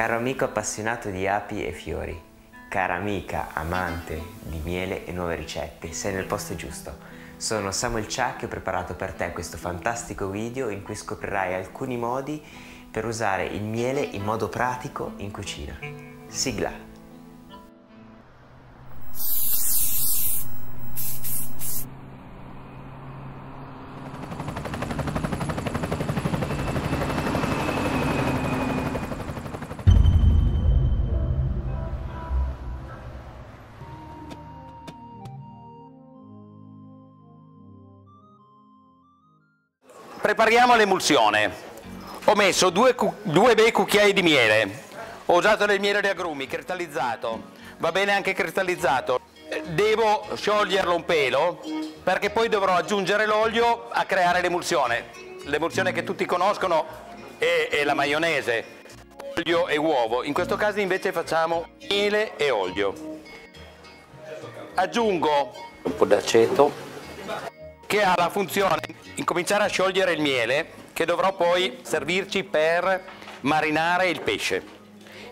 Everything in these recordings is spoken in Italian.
Caro amico appassionato di api e fiori, cara amica amante di miele e nuove ricette, sei nel posto giusto. Sono Samuel Chuck e ho preparato per te questo fantastico video in cui scoprirai alcuni modi per usare il miele in modo pratico in cucina. Sigla! Prepariamo l'emulsione. Ho messo due, due bei cucchiai di miele. Ho usato del miele di agrumi, cristallizzato. Va bene anche cristallizzato. Devo scioglierlo un pelo perché poi dovrò aggiungere l'olio a creare l'emulsione. L'emulsione che tutti conoscono è, è la maionese, olio e uovo. In questo caso invece facciamo miele e olio. Aggiungo un po' d'aceto che ha la funzione di incominciare a sciogliere il miele che dovrò poi servirci per marinare il pesce.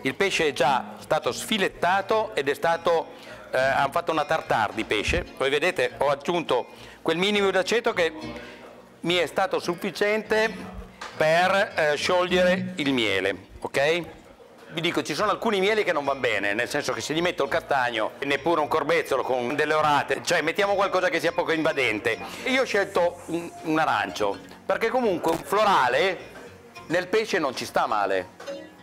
Il pesce è già stato sfilettato ed è stato, eh, hanno fatto una tartare di pesce, voi vedete ho aggiunto quel minimo d'aceto che mi è stato sufficiente per eh, sciogliere il miele, ok? Vi dico, ci sono alcuni mieli che non vanno bene, nel senso che se gli metto il castagno, neppure un corbezzolo con delle orate, cioè mettiamo qualcosa che sia poco invadente. Io ho scelto un, un arancio, perché comunque un florale nel pesce non ci sta male.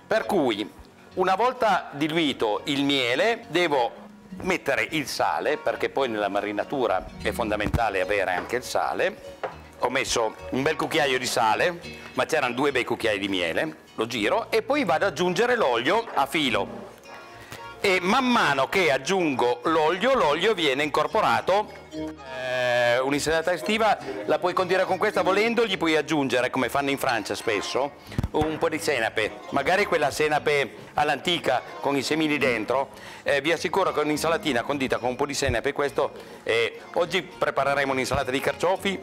Per cui, una volta diluito il miele, devo mettere il sale, perché poi nella marinatura è fondamentale avere anche il sale. Ho messo un bel cucchiaio di sale, ma c'erano due bei cucchiai di miele lo giro e poi vado ad aggiungere l'olio a filo e man mano che aggiungo l'olio, l'olio viene incorporato. Eh, un'insalata estiva la puoi condire con questa, volendo gli puoi aggiungere, come fanno in Francia spesso, un po' di senape, magari quella senape all'antica con i semini dentro. Eh, vi assicuro che un'insalatina condita con un po' di senape, questo, eh, oggi prepareremo un'insalata di carciofi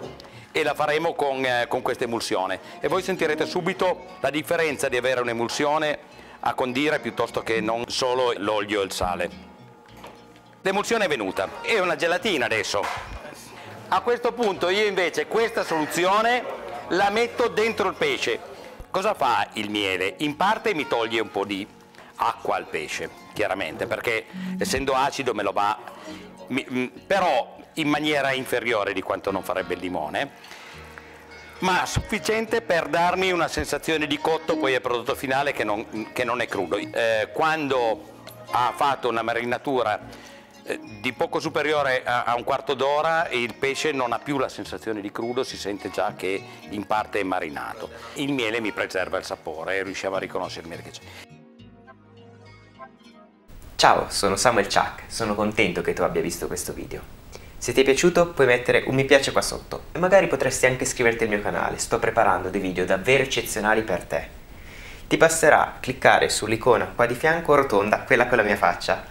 e la faremo con, eh, con questa emulsione e voi sentirete subito la differenza di avere un'emulsione a condire piuttosto che non solo l'olio e il sale. L'emulsione è venuta, è una gelatina adesso. A questo punto io invece questa soluzione la metto dentro il pesce. Cosa fa il miele? In parte mi toglie un po' di acqua al pesce, chiaramente, perché essendo acido me lo va... Mi, però in maniera inferiore di quanto non farebbe il limone, ma sufficiente per darmi una sensazione di cotto poi al prodotto finale che non, che non è crudo. Eh, quando ha fatto una marinatura eh, di poco superiore a, un quarto d'ora il pesce non ha più la sensazione di crudo, si sente già che in parte è marinato. Il miele mi preserva il sapore e riusciamo a riconoscere il che c'è. Ciao, sono Samuel Chuck, sono contento che tu abbia visto questo video. Se ti è piaciuto puoi mettere un mi piace qua sotto e magari potresti anche iscriverti al mio canale, sto preparando dei video davvero eccezionali per te. Ti basterà cliccare sull'icona qua di fianco rotonda, quella con la mia faccia,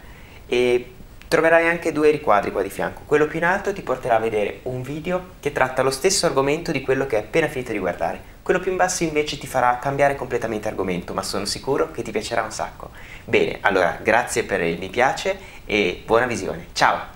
e troverai anche due riquadri qua di fianco. Quello più in alto ti porterà a vedere un video che tratta lo stesso argomento di quello che hai appena finito di guardare. Quello più in basso invece ti farà cambiare completamente argomento, ma sono sicuro che ti piacerà un sacco. Bene, allora grazie per il mi piace e buona visione. Ciao!